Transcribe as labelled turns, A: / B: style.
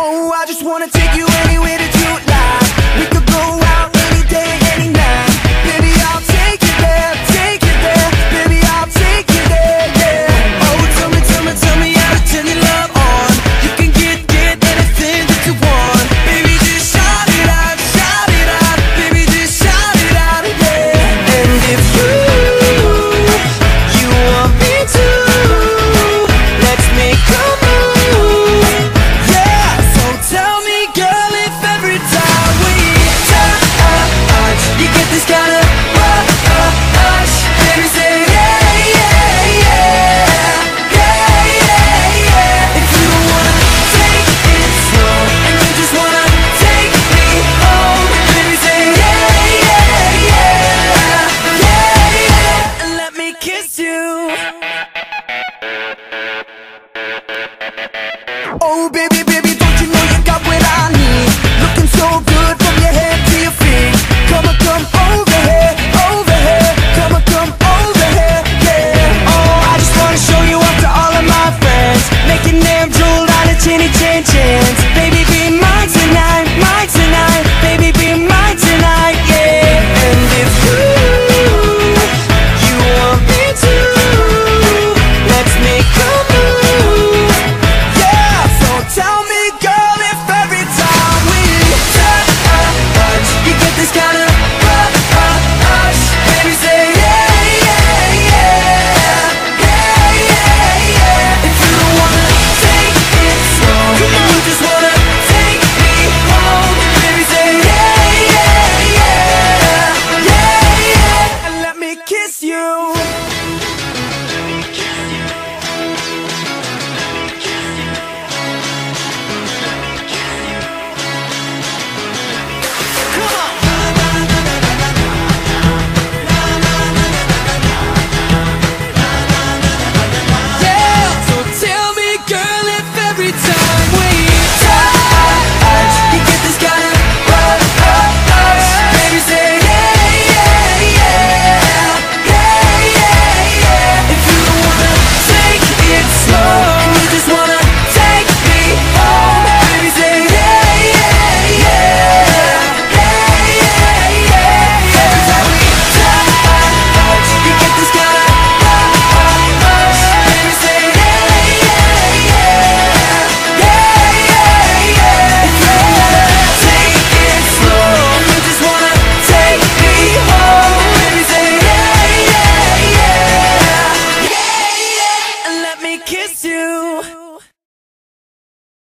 A: Oh, I just wanna take you Oh baby,